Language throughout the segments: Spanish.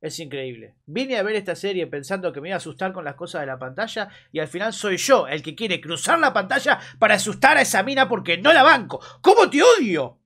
Es increíble. Vine a ver esta serie pensando que me iba a asustar con las cosas de la pantalla y al final soy yo el que quiere cruzar la pantalla para asustar a esa mina porque no la banco. ¿Cómo te odio?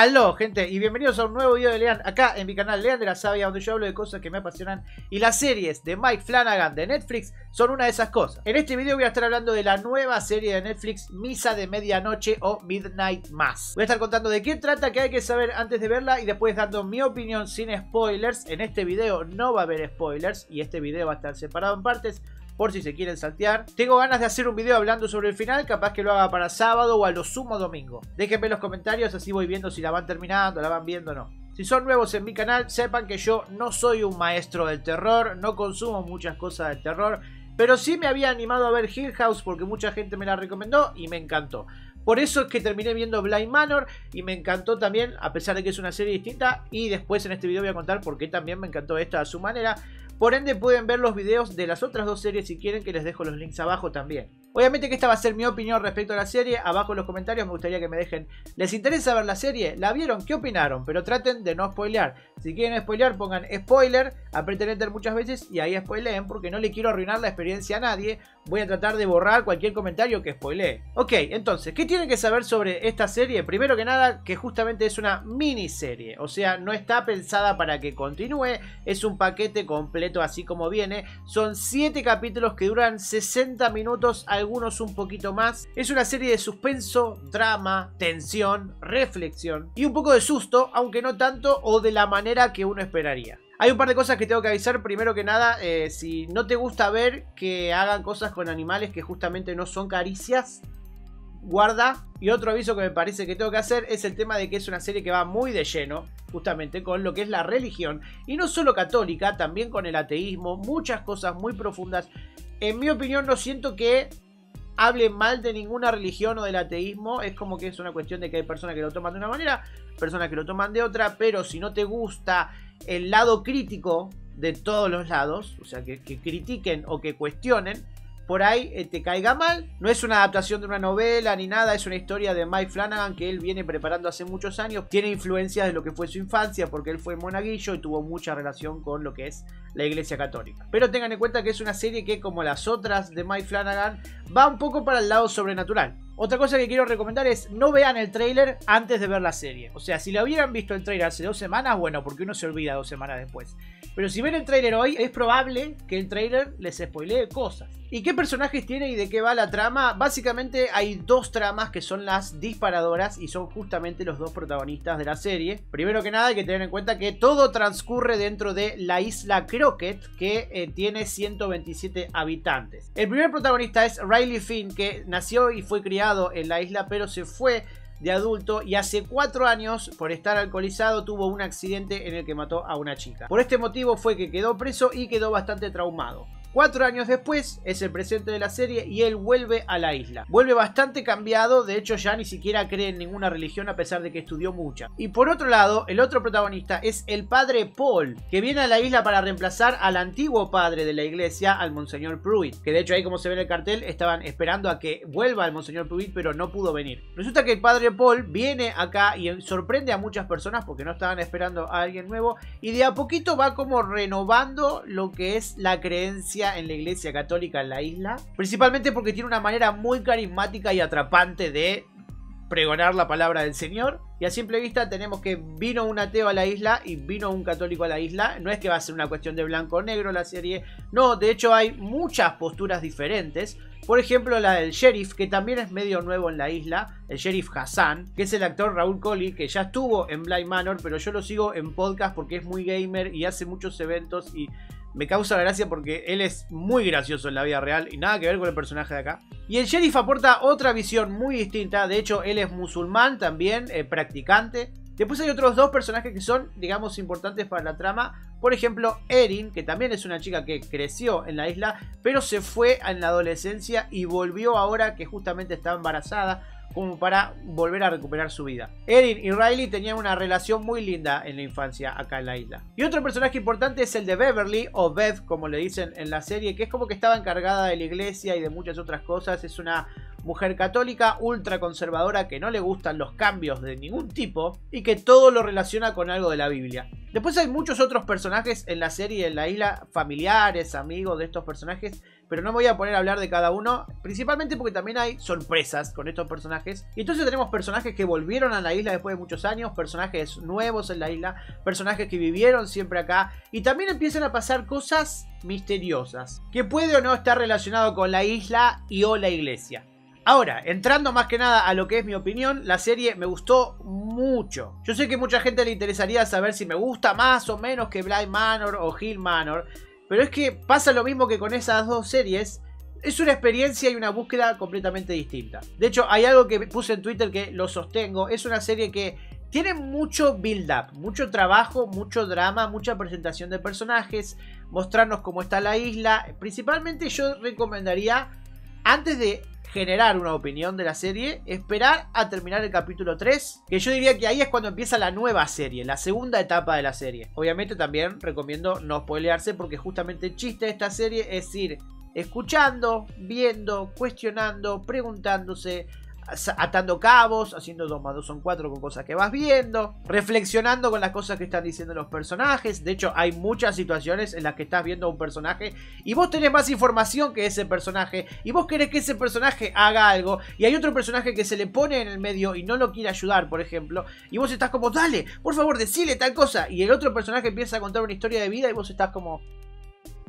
Aló, gente, y bienvenidos a un nuevo video de Lean acá en mi canal Lean de la Sabia, donde yo hablo de cosas que me apasionan y las series de Mike Flanagan de Netflix son una de esas cosas. En este video voy a estar hablando de la nueva serie de Netflix Misa de Medianoche o Midnight Mass. Voy a estar contando de qué trata, qué hay que saber antes de verla y después dando mi opinión sin spoilers. En este video no va a haber spoilers y este video va a estar separado en partes por si se quieren saltear. Tengo ganas de hacer un video hablando sobre el final, capaz que lo haga para sábado o a lo sumo domingo. Déjenme en los comentarios, así voy viendo si la van terminando, la van viendo o no. Si son nuevos en mi canal, sepan que yo no soy un maestro del terror, no consumo muchas cosas del terror, pero sí me había animado a ver Hill House porque mucha gente me la recomendó y me encantó. Por eso es que terminé viendo Blind Manor y me encantó también, a pesar de que es una serie distinta. Y después en este video voy a contar por qué también me encantó esta a su manera. Por ende pueden ver los videos de las otras dos series si quieren que les dejo los links abajo también. Obviamente que esta va a ser mi opinión respecto a la serie. Abajo en los comentarios me gustaría que me dejen. ¿Les interesa ver la serie? ¿La vieron? ¿Qué opinaron? Pero traten de no spoilear. Si quieren spoilear, pongan spoiler, aprieten enter muchas veces y ahí spoileen porque no le quiero arruinar la experiencia a nadie. Voy a tratar de borrar cualquier comentario que spoilee. Ok, entonces, ¿qué tienen que saber sobre esta serie? Primero que nada, que justamente es una miniserie. O sea, no está pensada para que continúe. Es un paquete completo así como viene. Son 7 capítulos que duran 60 minutos algunos un poquito más. Es una serie de suspenso, drama, tensión, reflexión y un poco de susto, aunque no tanto o de la manera que uno esperaría. Hay un par de cosas que tengo que avisar. Primero que nada, eh, si no te gusta ver que hagan cosas con animales que justamente no son caricias, guarda. Y otro aviso que me parece que tengo que hacer es el tema de que es una serie que va muy de lleno, justamente con lo que es la religión. Y no solo católica, también con el ateísmo, muchas cosas muy profundas. En mi opinión no siento que hable mal de ninguna religión o del ateísmo. Es como que es una cuestión de que hay personas que lo toman de una manera, personas que lo toman de otra, pero si no te gusta el lado crítico de todos los lados, o sea, que, que critiquen o que cuestionen, por ahí eh, te caiga mal. No es una adaptación de una novela ni nada, es una historia de Mike Flanagan que él viene preparando hace muchos años. Tiene influencias de lo que fue su infancia porque él fue monaguillo y tuvo mucha relación con lo que es la iglesia católica. Pero tengan en cuenta que es una serie que como las otras de Mike Flanagan va un poco para el lado sobrenatural. Otra cosa que quiero recomendar es no vean el trailer antes de ver la serie. O sea, si lo hubieran visto el trailer hace dos semanas, bueno, porque uno se olvida dos semanas después. Pero si ven el trailer hoy, es probable que el trailer les spoilee cosas. ¿Y qué personajes tiene y de qué va la trama? Básicamente hay dos tramas que son las disparadoras y son justamente los dos protagonistas de la serie. Primero que nada hay que tener en cuenta que todo transcurre dentro de la isla Crockett que eh, tiene 127 habitantes. El primer protagonista es Riley Finn que nació y fue criado en la isla pero se fue de adulto y hace cuatro años, por estar alcoholizado, tuvo un accidente en el que mató a una chica. Por este motivo fue que quedó preso y quedó bastante traumado. Cuatro años después es el presente de la serie y él vuelve a la isla. Vuelve bastante cambiado, de hecho ya ni siquiera cree en ninguna religión a pesar de que estudió mucha. Y por otro lado, el otro protagonista es el padre Paul, que viene a la isla para reemplazar al antiguo padre de la iglesia, al Monseñor Pruitt. Que de hecho ahí como se ve en el cartel, estaban esperando a que vuelva el Monseñor Pruitt, pero no pudo venir. Resulta que el padre Paul viene acá y sorprende a muchas personas porque no estaban esperando a alguien nuevo. Y de a poquito va como renovando lo que es la creencia en la iglesia católica en la isla. Principalmente porque tiene una manera muy carismática y atrapante de pregonar la palabra del Señor. Y a simple vista tenemos que vino un ateo a la isla y vino un católico a la isla. No es que va a ser una cuestión de blanco o negro la serie. No, de hecho hay muchas posturas diferentes. Por ejemplo, la del sheriff, que también es medio nuevo en la isla, el sheriff Hassan, que es el actor Raúl Colli, que ya estuvo en Blind Manor, pero yo lo sigo en podcast porque es muy gamer y hace muchos eventos y me causa gracia porque él es muy gracioso en la vida real y nada que ver con el personaje de acá. Y el sheriff aporta otra visión muy distinta, de hecho él es musulmán también, eh, practicante. Después hay otros dos personajes que son, digamos, importantes para la trama. Por ejemplo, Erin, que también es una chica que creció en la isla, pero se fue en la adolescencia y volvió ahora que justamente está embarazada como para volver a recuperar su vida. Erin y Riley tenían una relación muy linda en la infancia acá en la isla. Y otro personaje importante es el de Beverly, o Bev como le dicen en la serie, que es como que estaba encargada de la iglesia y de muchas otras cosas. Es una mujer católica, ultra conservadora, que no le gustan los cambios de ningún tipo y que todo lo relaciona con algo de la Biblia. Después hay muchos otros personajes en la serie, en la isla, familiares, amigos de estos personajes, pero no me voy a poner a hablar de cada uno, principalmente porque también hay sorpresas con estos personajes. Y entonces tenemos personajes que volvieron a la isla después de muchos años, personajes nuevos en la isla, personajes que vivieron siempre acá, y también empiezan a pasar cosas misteriosas, que puede o no estar relacionado con la isla y o la iglesia. Ahora, entrando más que nada a lo que es mi opinión, la serie me gustó mucho. Yo sé que mucha gente le interesaría saber si me gusta más o menos que Blind Manor o Hill Manor, pero es que pasa lo mismo que con esas dos series. Es una experiencia y una búsqueda completamente distinta. De hecho, hay algo que puse en Twitter que lo sostengo. Es una serie que tiene mucho build-up, mucho trabajo, mucho drama, mucha presentación de personajes, mostrarnos cómo está la isla. Principalmente yo recomendaría, antes de generar una opinión de la serie, esperar a terminar el capítulo 3, que yo diría que ahí es cuando empieza la nueva serie, la segunda etapa de la serie. Obviamente también recomiendo no spoilearse porque justamente el chiste de esta serie es ir escuchando, viendo, cuestionando, preguntándose, atando cabos, haciendo 2 más 2 son 4 con cosas que vas viendo, reflexionando con las cosas que están diciendo los personajes. De hecho, hay muchas situaciones en las que estás viendo a un personaje y vos tenés más información que ese personaje y vos querés que ese personaje haga algo y hay otro personaje que se le pone en el medio y no lo quiere ayudar, por ejemplo, y vos estás como, dale, por favor, decile tal cosa. Y el otro personaje empieza a contar una historia de vida y vos estás como,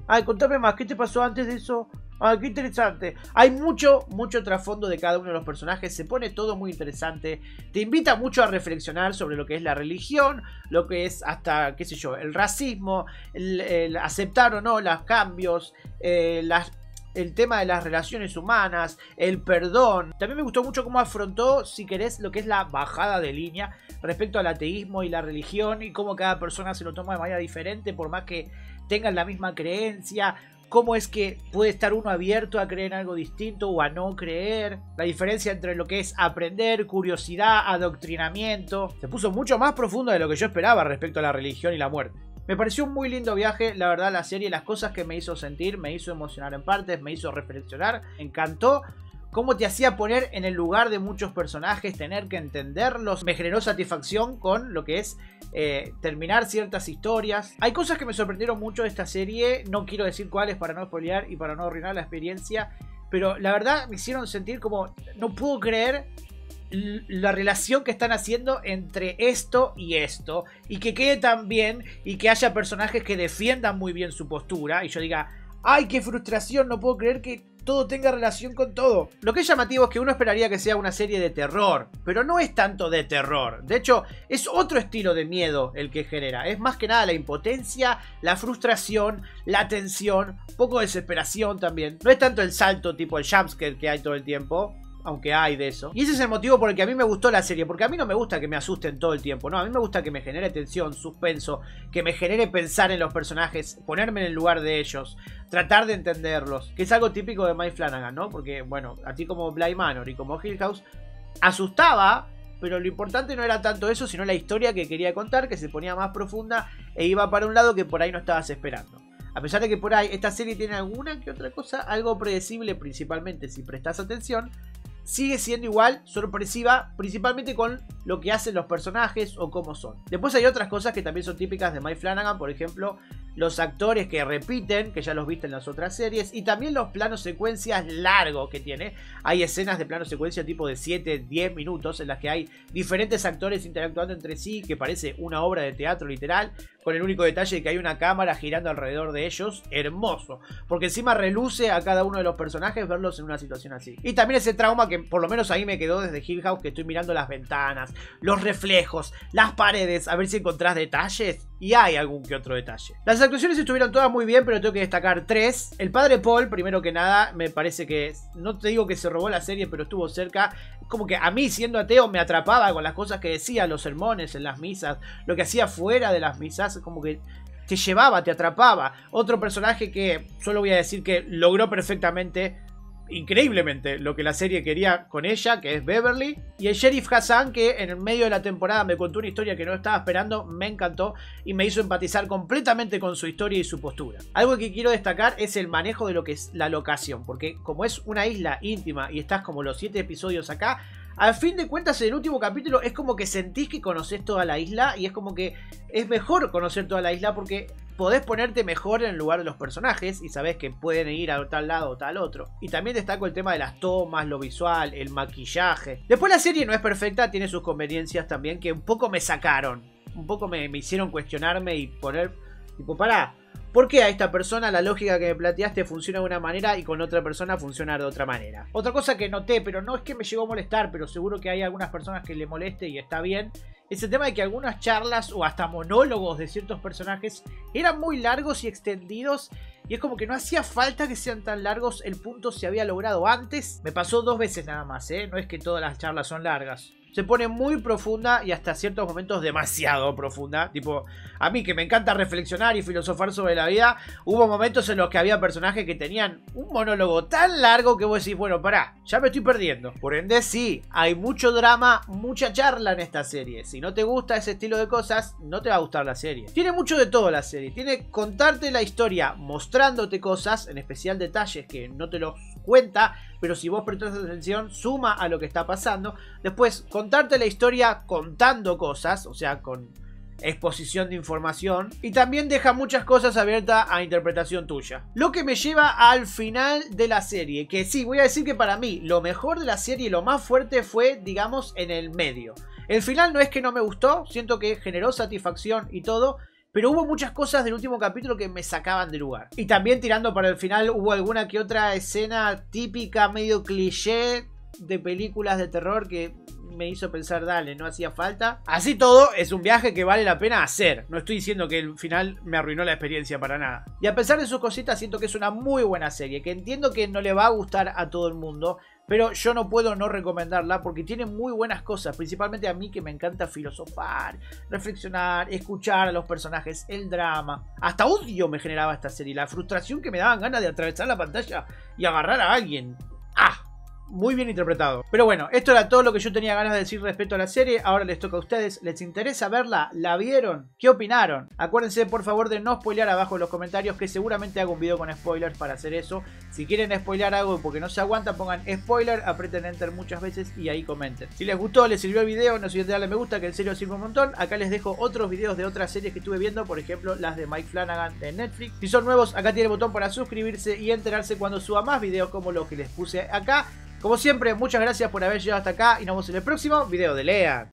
ay, contame más, ¿qué te pasó antes de eso? Ah, qué interesante. Hay mucho, mucho trasfondo de cada uno de los personajes. Se pone todo muy interesante. Te invita mucho a reflexionar sobre lo que es la religión, lo que es hasta, qué sé yo, el racismo, el, aceptar o no los cambios, eh, el tema de las relaciones humanas, el perdón. También me gustó mucho cómo afrontó, si querés, lo que es la bajada de línea respecto al ateísmo y la religión y cómo cada persona se lo toma de manera diferente por más que tengan la misma creencia cómo es que puede estar uno abierto a creer en algo distinto o a no creer, la diferencia entre lo que es aprender, curiosidad, adoctrinamiento. Se puso mucho más profundo de lo que yo esperaba respecto a la religión y la muerte. Me pareció un muy lindo viaje, la verdad la serie, las cosas que me hizo sentir, me hizo emocionar en partes, me hizo reflexionar, encantó cómo te hacía poner en el lugar de muchos personajes, tener que entenderlos. Me generó satisfacción con lo que es eh, terminar ciertas historias. Hay cosas que me sorprendieron mucho de esta serie, no quiero decir cuáles para no spoilear y para no arruinar la experiencia, pero la verdad me hicieron sentir como, no puedo creer la relación que están haciendo entre esto y esto y que quede tan bien y que haya personajes que defiendan muy bien su postura y yo diga, ay, qué frustración, no puedo creer que todo tenga relación con todo. Lo que es llamativo es que uno esperaría que sea una serie de terror, pero no es tanto de terror. De hecho, es otro estilo de miedo el que genera. Es más que nada la impotencia, la frustración, la tensión, poco desesperación también. No es tanto el salto tipo el jumpscare que hay todo el tiempo, aunque hay de eso. Y ese es el motivo por el que a mí me gustó la serie, porque a mí no me gusta que me asusten todo el tiempo, no, a mí me gusta que me genere tensión, suspenso, que me genere pensar en los personajes, ponerme en el lugar de ellos, tratar de entenderlos, que es algo típico de Mike Flanagan, ¿no? Porque, bueno, a ti como Bly Manor y como Hill House, asustaba, pero lo importante no era tanto eso, sino la historia que quería contar, que se ponía más profunda e iba para un lado que por ahí no estabas esperando. A pesar de que por ahí esta serie tiene alguna que otra cosa, algo predecible, principalmente si prestas atención, sigue siendo igual sorpresiva, principalmente con lo que hacen los personajes o cómo son. Después hay otras cosas que también son típicas de Mike Flanagan, por ejemplo, los actores que repiten, que ya los viste en las otras series, y también los planos secuencias largos que tiene. Hay escenas de plano secuencia tipo de 7, 10 minutos en las que hay diferentes actores interactuando entre sí, que parece una obra de teatro literal, con el único detalle de que hay una cámara girando alrededor de ellos. Hermoso, porque encima reluce a cada uno de los personajes verlos en una situación así. Y también ese trauma que por lo menos ahí me quedó desde Hill House, que estoy mirando las ventanas, los reflejos, las paredes, a ver si encontrás detalles. Y hay algún que otro detalle. Las actuaciones estuvieron todas muy bien, pero tengo que destacar tres. El padre Paul, primero que nada, me parece que, no te digo que se robó la serie, pero estuvo cerca. Como que a mí, siendo ateo, me atrapaba con las cosas que decía, los sermones en las misas, lo que hacía fuera de las misas, como que te llevaba, te atrapaba. Otro personaje que solo voy a decir que logró perfectamente increíblemente lo que la serie quería con ella, que es Beverly. Y el sheriff Hassan, que en el medio de la temporada me contó una historia que no estaba esperando, me encantó y me hizo empatizar completamente con su historia y su postura. Algo que quiero destacar es el manejo de lo que es la locación, porque como es una isla íntima y estás como los 7 episodios acá, al fin de cuentas, en el último capítulo es como que sentís que conoces toda la isla y es como que es mejor conocer toda la isla porque podés ponerte mejor en el lugar de los personajes y sabés que pueden ir a tal lado o tal otro. Y también destaco el tema de las tomas, lo visual, el maquillaje. Después la serie no es perfecta, tiene sus conveniencias también que un poco me sacaron. Un poco me, me hicieron cuestionarme y poner... Tipo, pará, ¿Por qué a esta persona la lógica que me planteaste funciona de una manera y con otra persona funciona de otra manera? Otra cosa que noté, pero no es que me llegó a molestar, pero seguro que hay algunas personas que le moleste y está bien, es el tema de que algunas charlas o hasta monólogos de ciertos personajes eran muy largos y extendidos y es como que no hacía falta que sean tan largos, el punto se había logrado antes. Me pasó dos veces nada más, ¿eh? No es que todas las charlas son largas se pone muy profunda y hasta ciertos momentos demasiado profunda. Tipo, a mí que me encanta reflexionar y filosofar sobre la vida, hubo momentos en los que había personajes que tenían un monólogo tan largo que vos decís, bueno, pará, ya me estoy perdiendo. Por ende, sí, hay mucho drama, mucha charla en esta serie. Si no te gusta ese estilo de cosas, no te va a gustar la serie. Tiene mucho de todo la serie. Tiene contarte la historia, mostrándote cosas, en especial detalles que no te los cuenta, pero si vos prestas atención, suma a lo que está pasando. Después, contarte la historia contando cosas, o sea, con exposición de información y también deja muchas cosas abiertas a interpretación tuya. Lo que me lleva al final de la serie, que sí, voy a decir que para mí lo mejor de la serie, lo más fuerte fue, digamos, en el medio. El final no es que no me gustó, siento que generó satisfacción y todo, pero hubo muchas cosas del último capítulo que me sacaban de lugar. Y también tirando para el final hubo alguna que otra escena típica, medio cliché de películas de terror que me hizo pensar, dale, no hacía falta. Así todo, es un viaje que vale la pena hacer. No estoy diciendo que el final me arruinó la experiencia para nada. Y a pesar de sus cositas, siento que es una muy buena serie, que entiendo que no le va a gustar a todo el mundo, pero yo no puedo no recomendarla porque tiene muy buenas cosas, principalmente a mí que me encanta filosofar, reflexionar, escuchar a los personajes, el drama. Hasta odio me generaba esta serie, la frustración que me daban ganas de atravesar la pantalla y agarrar a alguien. ¡Ah! Muy bien interpretado. Pero bueno, esto era todo lo que yo tenía ganas de decir respecto a la serie. Ahora les toca a ustedes. ¿Les interesa verla? ¿La vieron? ¿Qué opinaron? Acuérdense por favor de no spoilear abajo en los comentarios que seguramente hago un video con spoilers para hacer eso. Si quieren spoilear algo porque no se aguantan, pongan spoiler, aprieten enter muchas veces y ahí comenten. Si les gustó, les sirvió el video, no se olviden de darle me gusta que en serio sirve un montón. Acá les dejo otros videos de otras series que estuve viendo, por ejemplo las de Mike Flanagan de Netflix. Si son nuevos, acá tiene el botón para suscribirse y enterarse cuando suba más videos como los que les puse acá. Como siempre, muchas gracias por haber llegado hasta acá y nos vemos en el próximo video de Lea.